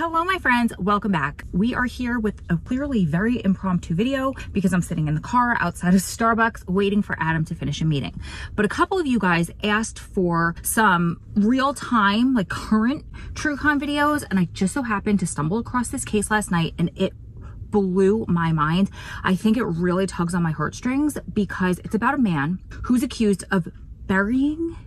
Hello, my friends. Welcome back. We are here with a clearly very impromptu video because I'm sitting in the car outside of Starbucks waiting for Adam to finish a meeting. But a couple of you guys asked for some real time, like current true crime videos. And I just so happened to stumble across this case last night and it blew my mind. I think it really tugs on my heartstrings because it's about a man who's accused of burying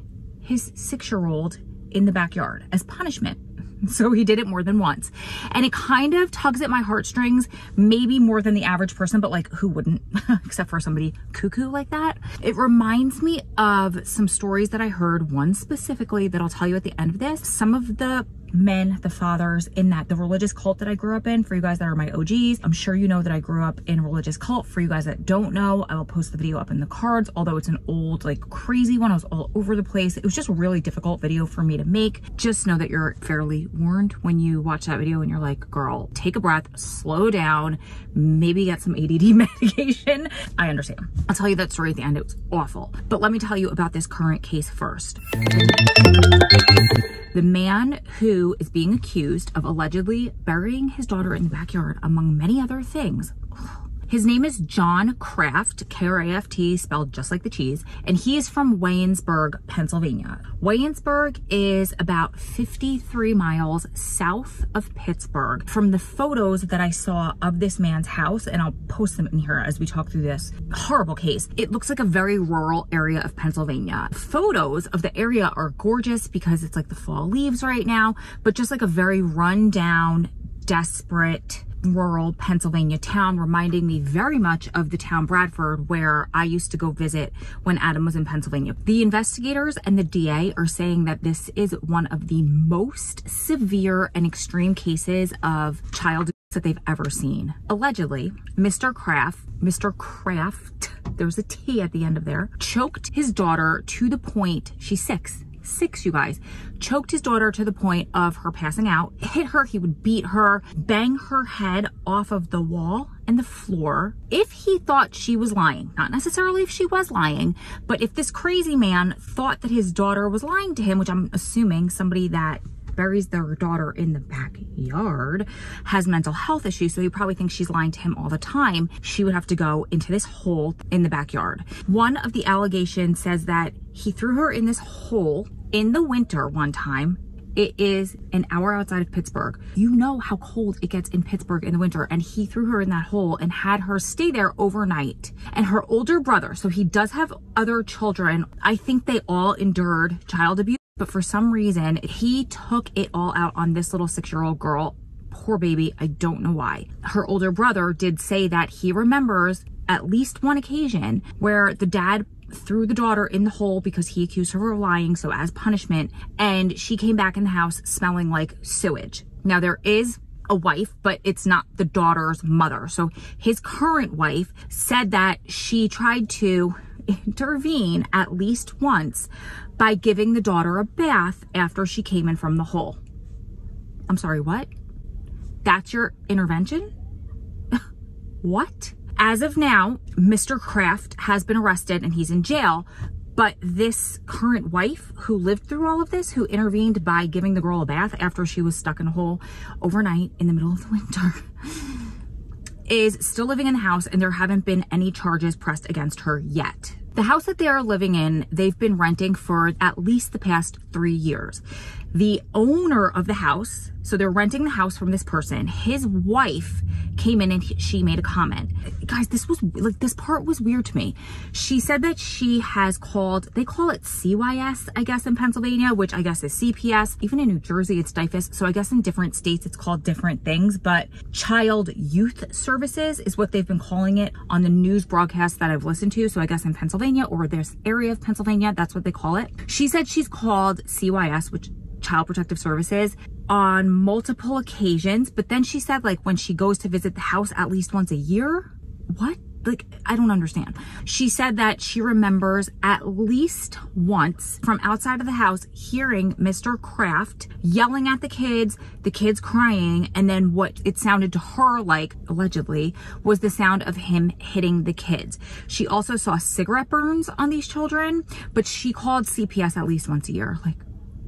his six-year-old in the backyard as punishment. So he did it more than once. And it kind of tugs at my heartstrings, maybe more than the average person, but like who wouldn't, except for somebody cuckoo like that. It reminds me of some stories that I heard, one specifically that I'll tell you at the end of this. Some of the men, the fathers in that the religious cult that I grew up in. For you guys that are my OGs, I'm sure you know that I grew up in religious cult. For you guys that don't know, I will post the video up in the cards, although it's an old, like crazy one. I was all over the place. It was just a really difficult video for me to make. Just know that you're fairly warned when you watch that video and you're like, girl, take a breath, slow down, maybe get some ADD medication. I understand. I'll tell you that story at the end. It was awful. But let me tell you about this current case first. The man who is being accused of allegedly burying his daughter in the backyard, among many other things, his name is John Kraft, K-R-A-F-T, spelled just like the cheese, and he is from Waynesburg, Pennsylvania. Waynesburg is about 53 miles south of Pittsburgh. From the photos that I saw of this man's house, and I'll post them in here as we talk through this horrible case, it looks like a very rural area of Pennsylvania. Photos of the area are gorgeous because it's like the fall leaves right now, but just like a very run down, desperate, rural Pennsylvania town, reminding me very much of the town Bradford where I used to go visit when Adam was in Pennsylvania. The investigators and the DA are saying that this is one of the most severe and extreme cases of child abuse that they've ever seen. Allegedly, Mr. Kraft, Mr. Kraft, there's a T at the end of there, choked his daughter to the point, she's six, six, you guys, choked his daughter to the point of her passing out, hit her, he would beat her, bang her head off of the wall and the floor. If he thought she was lying, not necessarily if she was lying, but if this crazy man thought that his daughter was lying to him, which I'm assuming somebody that buries their daughter in the backyard has mental health issues so he probably thinks she's lying to him all the time she would have to go into this hole in the backyard one of the allegations says that he threw her in this hole in the winter one time it is an hour outside of Pittsburgh. You know how cold it gets in Pittsburgh in the winter. And he threw her in that hole and had her stay there overnight. And her older brother, so he does have other children. I think they all endured child abuse. But for some reason, he took it all out on this little six-year-old girl. Poor baby. I don't know why. Her older brother did say that he remembers at least one occasion where the dad threw the daughter in the hole because he accused her of lying, so as punishment, and she came back in the house smelling like sewage. Now there is a wife, but it's not the daughter's mother. So his current wife said that she tried to intervene at least once by giving the daughter a bath after she came in from the hole. I'm sorry, what? That's your intervention? what? As of now, Mr. Kraft has been arrested and he's in jail, but this current wife who lived through all of this, who intervened by giving the girl a bath after she was stuck in a hole overnight in the middle of the winter, is still living in the house and there haven't been any charges pressed against her yet. The house that they are living in, they've been renting for at least the past three years. The owner of the house, so they're renting the house from this person, his wife came in and she made a comment. Guys, this was like, this part was weird to me. She said that she has called, they call it CYS, I guess, in Pennsylvania, which I guess is CPS. Even in New Jersey, it's DYFS. So I guess in different states, it's called different things, but Child Youth Services is what they've been calling it on the news broadcast that I've listened to. So I guess in Pennsylvania or this area of Pennsylvania, that's what they call it. She said she's called CYS, which Child Protective Services on multiple occasions. But then she said like when she goes to visit the house at least once a year. What? Like, I don't understand. She said that she remembers at least once from outside of the house hearing Mr. Kraft yelling at the kids, the kids crying, and then what it sounded to her like, allegedly, was the sound of him hitting the kids. She also saw cigarette burns on these children, but she called CPS at least once a year. Like,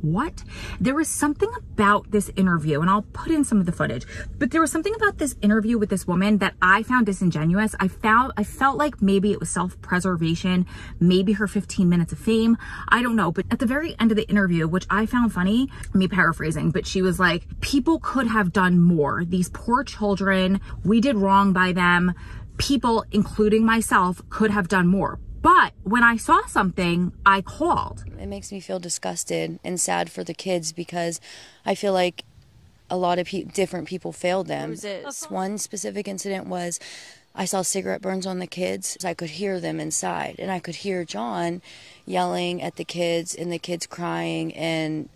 what? There was something about this interview, and I'll put in some of the footage, but there was something about this interview with this woman that I found disingenuous. I found, I felt like maybe it was self-preservation, maybe her 15 minutes of fame. I don't know. But at the very end of the interview, which I found funny, me paraphrasing, but she was like, people could have done more. These poor children, we did wrong by them. People, including myself, could have done more. But when I saw something, I called. It makes me feel disgusted and sad for the kids because I feel like a lot of pe- different people failed them. One specific incident was I saw cigarette burns on the kids. I could hear them inside, and I could hear John yelling at the kids and the kids crying, and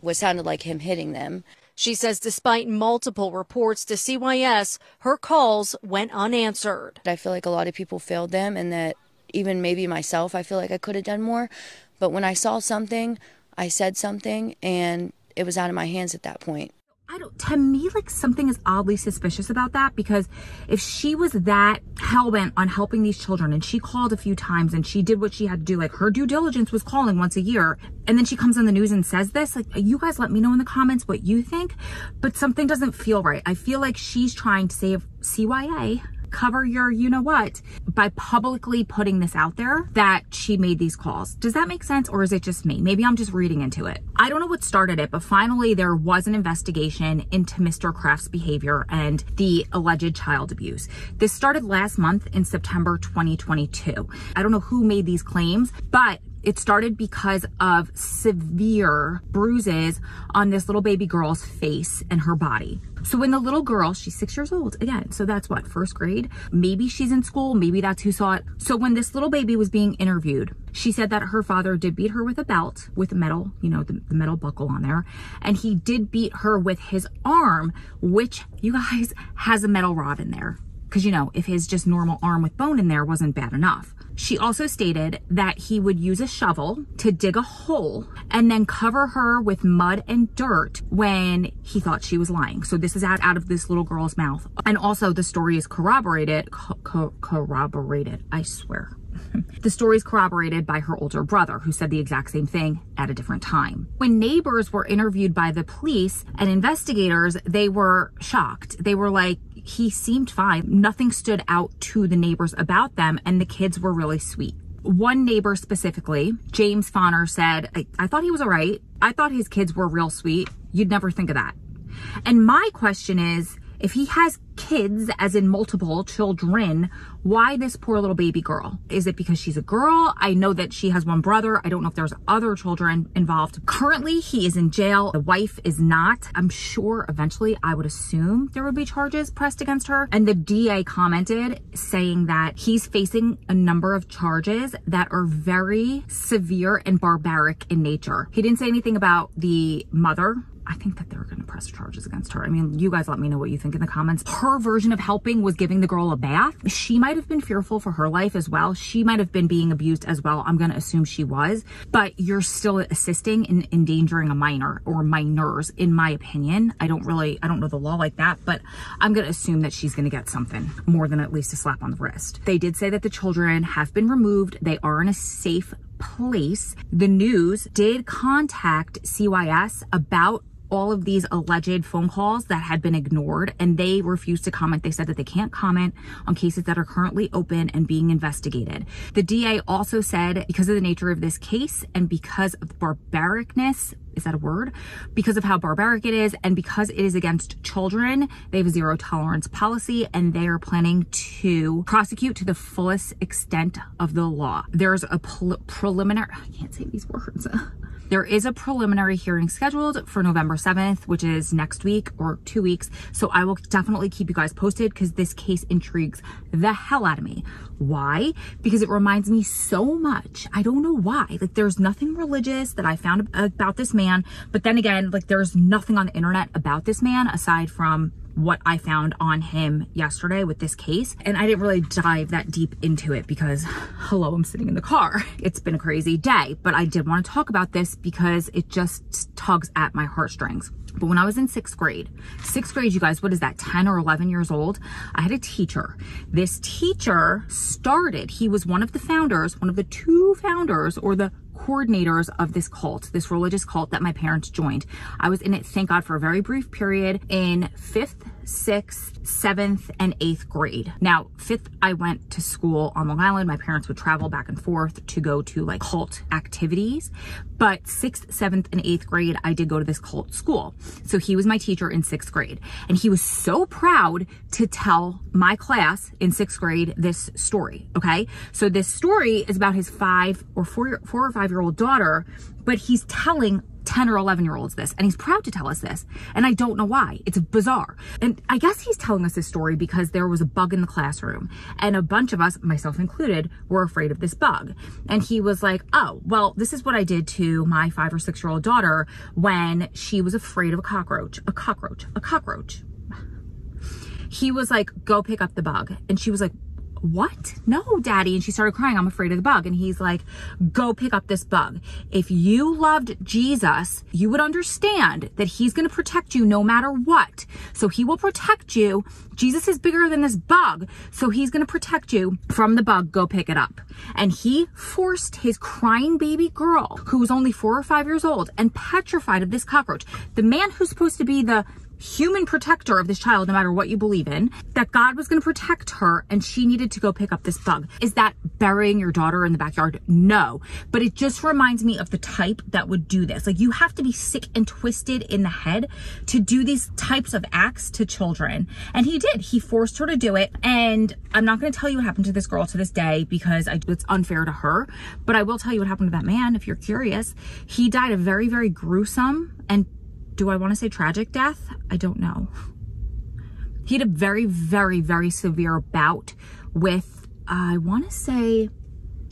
what sounded like him hitting them. She says despite multiple reports to CYS, her calls went unanswered. I feel like a lot of people failed them, and that even maybe myself, I feel like I could have done more. But when I saw something, I said something, and it was out of my hands at that point. I don't, to me, like something is oddly suspicious about that because if she was that hell-bent on helping these children and she called a few times and she did what she had to do, like her due diligence was calling once a year, and then she comes on the news and says this, like you guys let me know in the comments what you think, but something doesn't feel right. I feel like she's trying to save CYA cover your you know what by publicly putting this out there that she made these calls. Does that make sense or is it just me? Maybe I'm just reading into it. I don't know what started it, but finally there was an investigation into Mr. Kraft's behavior and the alleged child abuse. This started last month in September 2022. I don't know who made these claims, but it started because of severe bruises on this little baby girl's face and her body. So when the little girl, she's six years old again, so that's what, first grade? Maybe she's in school, maybe that's who saw it. So when this little baby was being interviewed, she said that her father did beat her with a belt with metal, you know, the, the metal buckle on there, and he did beat her with his arm, which you guys has a metal rod in there. Because, you know, if his just normal arm with bone in there wasn't bad enough. She also stated that he would use a shovel to dig a hole and then cover her with mud and dirt when he thought she was lying. So this is out, out of this little girl's mouth. And also the story is corroborated, co co corroborated, I swear. the story is corroborated by her older brother who said the exact same thing at a different time. When neighbors were interviewed by the police and investigators, they were shocked. They were like, he seemed fine. Nothing stood out to the neighbors about them, and the kids were really sweet. One neighbor specifically, James Fonner, said, I, I thought he was all right. I thought his kids were real sweet. You'd never think of that. And my question is, if he has kids, as in multiple children, why this poor little baby girl? Is it because she's a girl? I know that she has one brother. I don't know if there's other children involved. Currently, he is in jail. The wife is not. I'm sure eventually I would assume there would be charges pressed against her. And the DA commented saying that he's facing a number of charges that are very severe and barbaric in nature. He didn't say anything about the mother I think that they're going to press charges against her. I mean, you guys let me know what you think in the comments. Her version of helping was giving the girl a bath. She might have been fearful for her life as well. She might have been being abused as well. I'm going to assume she was, but you're still assisting in endangering a minor or minors, in my opinion. I don't really, I don't know the law like that, but I'm going to assume that she's going to get something more than at least a slap on the wrist. They did say that the children have been removed. They are in a safe place. The news did contact CYS about all of these alleged phone calls that had been ignored and they refused to comment. They said that they can't comment on cases that are currently open and being investigated. The DA also said because of the nature of this case and because of the barbaricness is that a word? Because of how barbaric it is and because it is against children, they have a zero tolerance policy and they are planning to prosecute to the fullest extent of the law. There's a preliminary, I can't say these words. There is a preliminary hearing scheduled for November 7th, which is next week or two weeks. So I will definitely keep you guys posted because this case intrigues the hell out of me. Why? Because it reminds me so much. I don't know why. Like there's nothing religious that I found about this man. But then again, like there's nothing on the internet about this man aside from what I found on him yesterday with this case. And I didn't really dive that deep into it because, hello, I'm sitting in the car. It's been a crazy day, but I did want to talk about this because it just tugs at my heartstrings. But when I was in sixth grade, sixth grade, you guys, what is that, 10 or 11 years old? I had a teacher. This teacher started, he was one of the founders, one of the two founders or the coordinators of this cult, this religious cult that my parents joined. I was in it, thank God, for a very brief period in fifth, sixth, seventh, and eighth grade. Now, fifth, I went to school on Long Island. My parents would travel back and forth to go to like cult activities. But sixth, seventh, and eighth grade, I did go to this cult school. So he was my teacher in sixth grade. And he was so proud to tell my class in sixth grade this story. Okay. So this story is about his five or four, four or five year old daughter, but he's telling 10 or 11 year olds this and he's proud to tell us this and I don't know why. It's bizarre. And I guess he's telling us this story because there was a bug in the classroom and a bunch of us myself included were afraid of this bug. And he was like oh well this is what I did to my five or six year old daughter when she was afraid of a cockroach a cockroach a cockroach. He was like go pick up the bug. And she was like what? No, daddy. And she started crying. I'm afraid of the bug. And he's like, go pick up this bug. If you loved Jesus, you would understand that he's going to protect you no matter what. So he will protect you. Jesus is bigger than this bug. So he's going to protect you from the bug. Go pick it up. And he forced his crying baby girl, who was only four or five years old and petrified of this cockroach, the man who's supposed to be the human protector of this child, no matter what you believe in, that God was going to protect her and she needed to go pick up this bug. Is that burying your daughter in the backyard? No. But it just reminds me of the type that would do this. Like you have to be sick and twisted in the head to do these types of acts to children. And he did. He forced her to do it. And I'm not going to tell you what happened to this girl to this day because I, it's unfair to her. But I will tell you what happened to that man if you're curious. He died a very, very gruesome and do I want to say tragic death? I don't know. He had a very, very, very severe bout with, I want to say,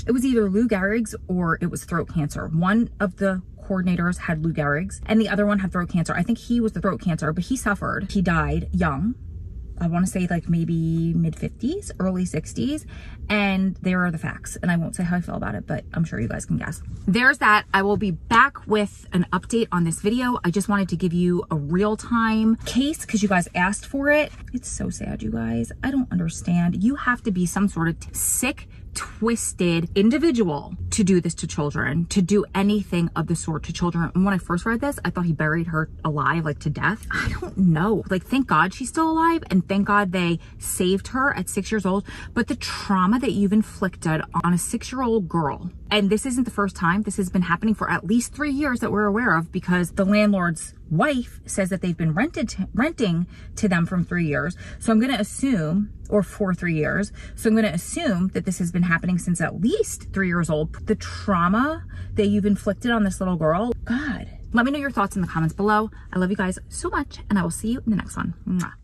it was either Lou Gehrig's or it was throat cancer. One of the coordinators had Lou Gehrig's and the other one had throat cancer. I think he was the throat cancer, but he suffered. He died young I want to say like maybe mid 50s, early 60s. And there are the facts. And I won't say how I feel about it, but I'm sure you guys can guess. There's that. I will be back with an update on this video. I just wanted to give you a real time case because you guys asked for it. It's so sad, you guys. I don't understand. You have to be some sort of sick twisted individual to do this to children, to do anything of the sort to children. And when I first read this, I thought he buried her alive, like to death. I don't know. Like, thank God she's still alive and thank God they saved her at six years old. But the trauma that you've inflicted on a six year old girl, and this isn't the first time, this has been happening for at least three years that we're aware of because the landlord's wife says that they've been rented to, renting to them from three years. So I'm going to assume, or for three years. So I'm going to assume that this has been happening since at least three years old. The trauma that you've inflicted on this little girl, God. Let me know your thoughts in the comments below. I love you guys so much, and I will see you in the next one. Mwah.